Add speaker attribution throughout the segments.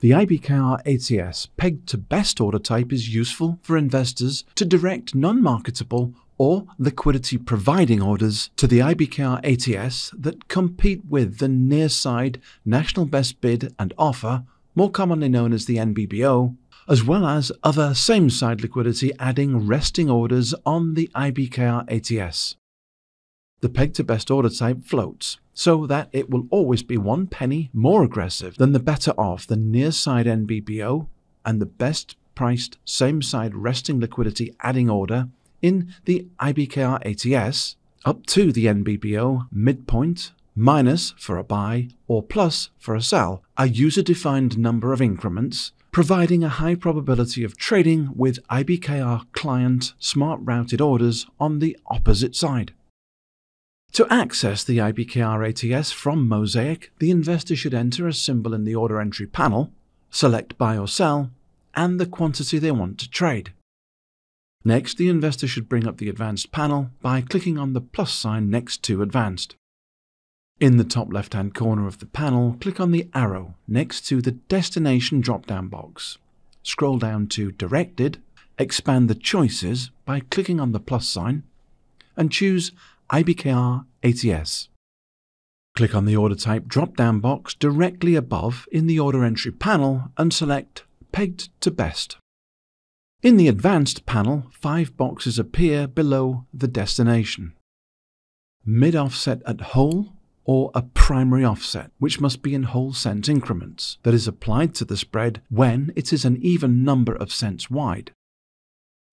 Speaker 1: The IBKR ATS pegged to best order type is useful for investors to direct non-marketable or liquidity providing orders to the IBKR ATS that compete with the near side National Best Bid and Offer, more commonly known as the NBBO, as well as other same side liquidity adding resting orders on the IBKR ATS. The peg to best order type floats, so that it will always be one penny more aggressive than the better off the near side NBBO and the best priced same side resting liquidity adding order in the IBKR ATS up to the NBBO midpoint minus for a buy or plus for a sell, a user defined number of increments, providing a high probability of trading with IBKR client smart routed orders on the opposite side. To access the IBKR ATS from Mosaic, the investor should enter a symbol in the order entry panel, select buy or sell, and the quantity they want to trade. Next, the investor should bring up the advanced panel by clicking on the plus sign next to advanced. In the top left hand corner of the panel, click on the arrow next to the destination drop down box. Scroll down to Directed, expand the choices by clicking on the plus sign, and choose IBKR ATS. Click on the order type drop down box directly above in the order entry panel and select Pegged to Best. In the Advanced panel, five boxes appear below the destination. Mid offset at whole or a primary offset, which must be in whole cent increments, that is applied to the spread when it is an even number of cents wide.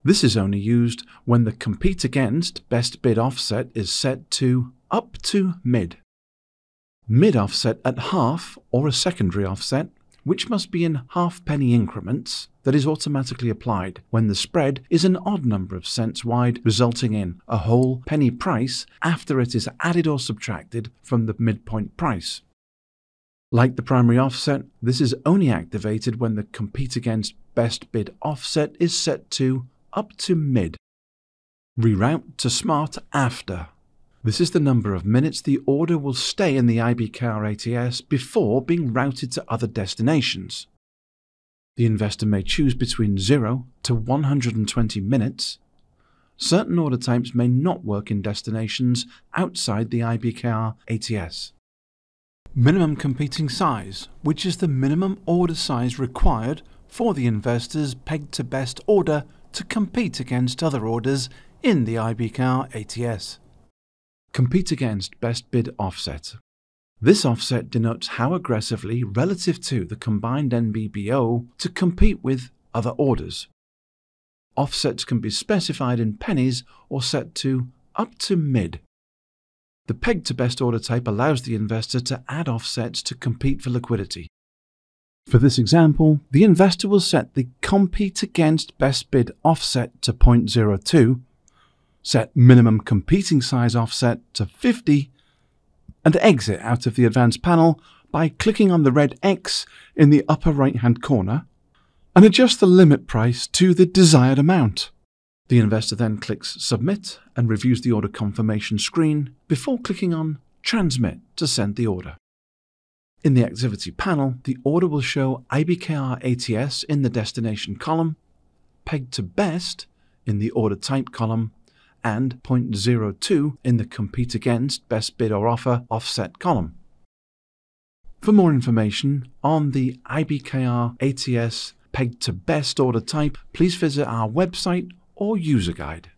Speaker 1: This is only used when the compete against best bid offset is set to up to mid. Mid offset at half or a secondary offset, which must be in halfpenny increments, that is automatically applied when the spread is an odd number of cents wide, resulting in a whole penny price after it is added or subtracted from the midpoint price. Like the primary offset, this is only activated when the compete against best bid offset is set to up to mid. Reroute to smart after. This is the number of minutes the order will stay in the IBKR ATS before being routed to other destinations. The investor may choose between 0 to 120 minutes. Certain order types may not work in destinations outside the IBKR ATS. Minimum competing size, which is the minimum order size required for the investor's pegged to best order to compete against other orders in the IBKR ATS. Compete against best bid offset. This offset denotes how aggressively relative to the combined NBBO to compete with other orders. Offsets can be specified in pennies or set to up to mid. The peg to best order type allows the investor to add offsets to compete for liquidity. For this example, the investor will set the compete against best bid offset to 0.02, set minimum competing size offset to 50, and exit out of the advanced panel by clicking on the red X in the upper right hand corner and adjust the limit price to the desired amount. The investor then clicks Submit and reviews the order confirmation screen before clicking on Transmit to send the order. In the activity panel, the order will show IBKR ATS in the destination column, pegged to best in the order type column, and 0.02 in the compete against best bid or offer offset column. For more information on the IBKR ATS pegged to best order type, please visit our website or user guide.